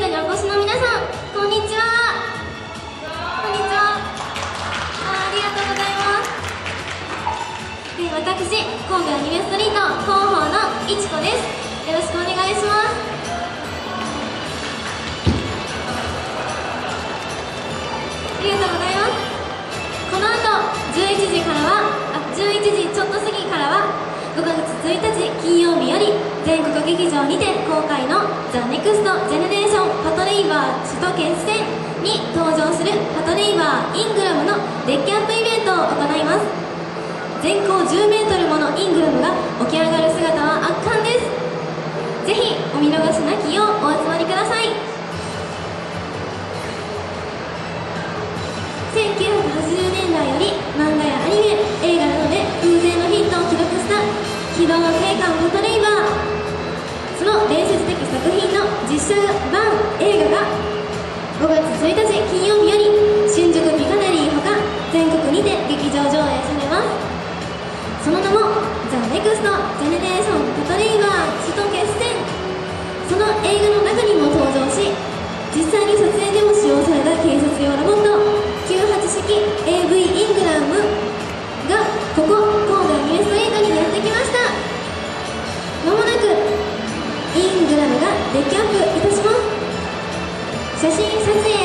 トにお越しの皆さんこんにちは。こんにちは。あありがとうございます。で私神戸アニメストリート広報のいちこです。よろしくお願いします。ありがとうございます。この後11時からはあ11時ちょっと過ぎからは5月1日金曜日より全国劇場にて公開の「ザ・ネクスト・ジェネレーション・パトレイバー首都決戦」に登場するパトレイバーイングラムのデッキアップイベントを行います。全高 10m ものイングラムが起き上がる姿は圧巻です。ぜひお見逃しなきようお集まりください。1980年代より漫画やアニメ映画などで空前のヒットを記録した機動警官パトレイバーの実写版映画が5月1日金曜日より新宿ピカデリーほか全国にて劇場上映されます。その名も「ザ・ネクスト・ジェネレーション・パトレイバー首都決戦」その映画の中にも登場し実際に撮影でも使用された警察用ロボット98式 AV イングラムがここ写真撮影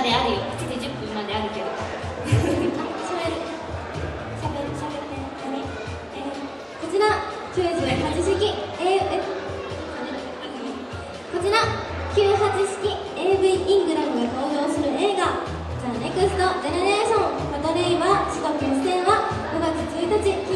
まであるよ。7時10分まであるけど。あ喋る喋る喋って何えーこちら98式 A えこちら98式 AV イングラムが登場する映画「ザ・ネクスト・ジェネレーション・フォトレイバー首都決戦」は5月1日。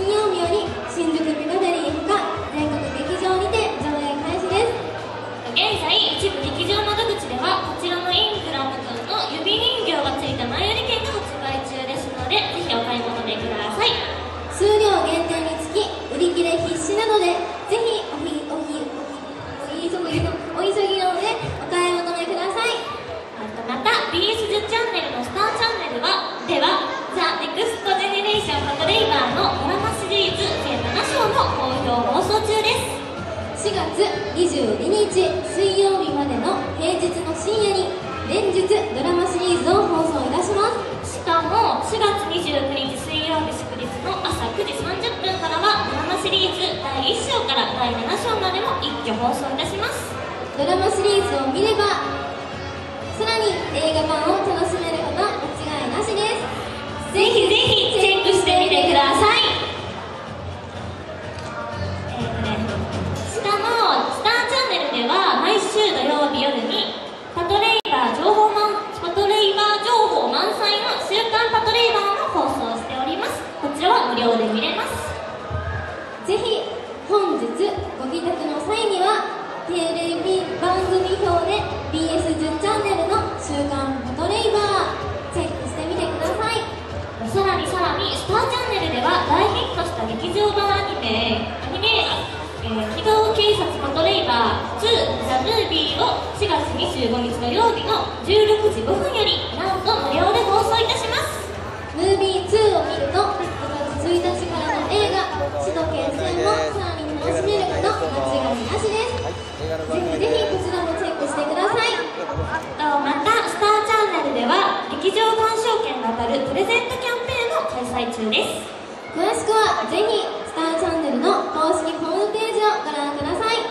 月22日水曜日までの平日の深夜に連日ドラマシリーズを放送いたします。しかも4月29日水曜日祝日の朝9時30分からはドラマシリーズ第1章から第7章までも一挙放送いたします。ドラマシリーズを見ればさらに映画館を楽しめ版アニメアニメ映画、えー機動警察パトレイバー2ザ・ムービーを4月25日土曜日の16時5分よりなんと無料で放送いたしますムービー2を見ると5月1日からの映画「首都決戦」もさらに楽しめること間違いなしですぜひぜひこちらもチェックしてくださいとまたスターチャンネルでは劇場鑑賞券が当たるプレゼントキャンペーンも開催中です詳しくはぜひ公式ホームページをご覧ください。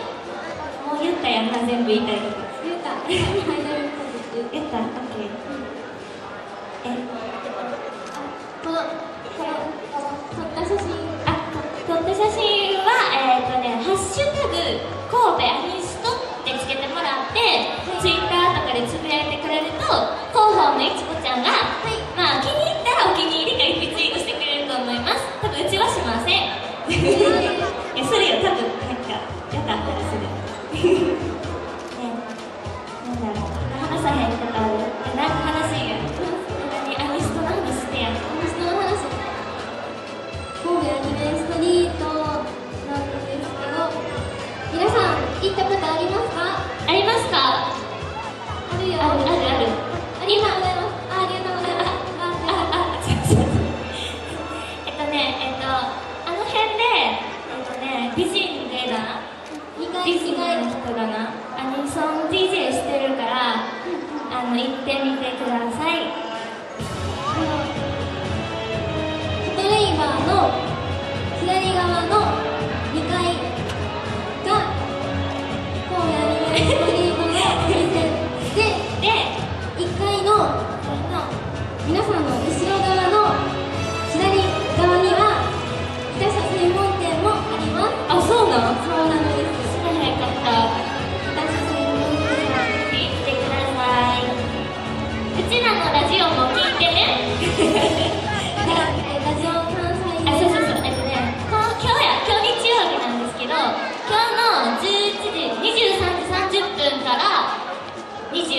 もう言ったやんな全部言いたいこと。言うた。ファイナル言った ?OK えこのこの撮った写真あ撮った写真はえっ、とね「ハッシュタグ神戸アニスト」ってつけてもらって、ツイッターとかでつぶやいてくれると広報のいちこちゃんが、まあ気に入ったらお気に入りかリピツイートしてくれると思います。多分うちはしません。い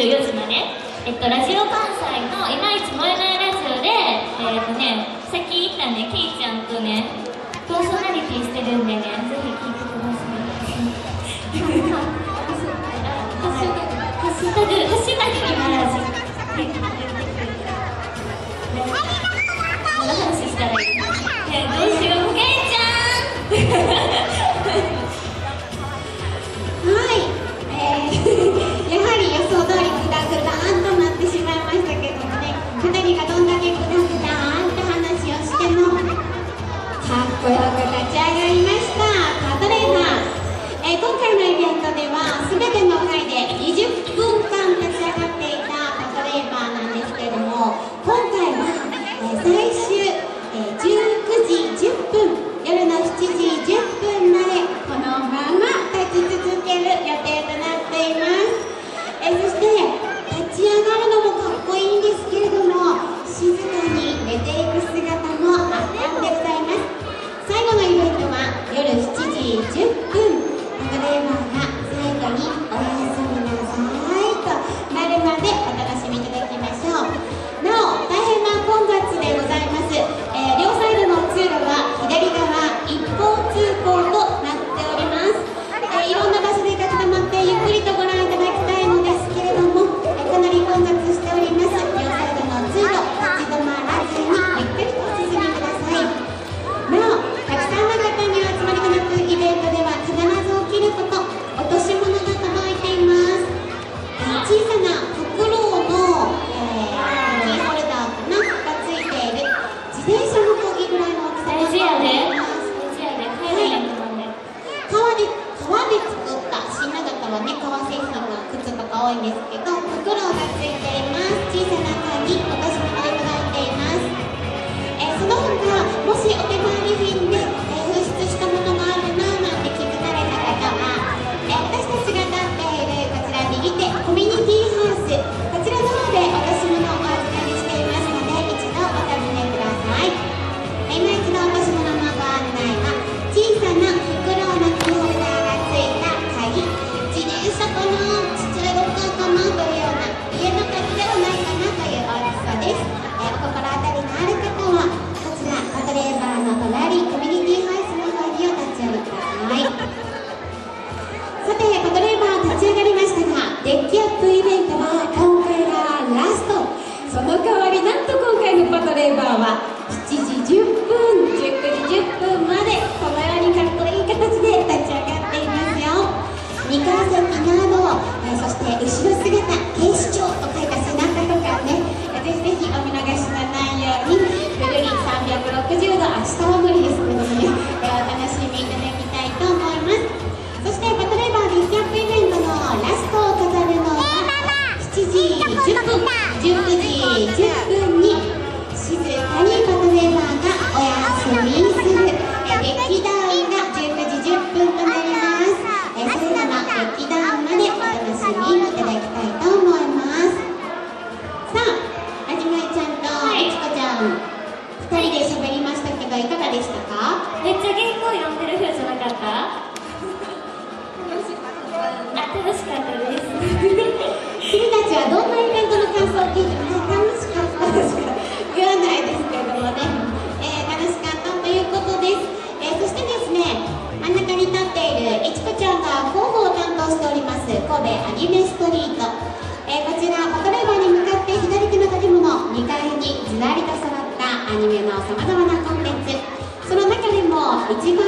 24時まで、えっと、ラジオ関西のいまいち燃えないラジオで、えっとね、さっき言ったね、ケイちゃんとね、パーソナリティしてるんでね、ぜひ聞いてください。ハッシュタグハッシュタグ、今ラジ。你部アニメストリート、えー、こちらパトレーバーに向かって左手の建物2階にずらりと座ったアニメのさまざまなコンテンツ。その中でも一番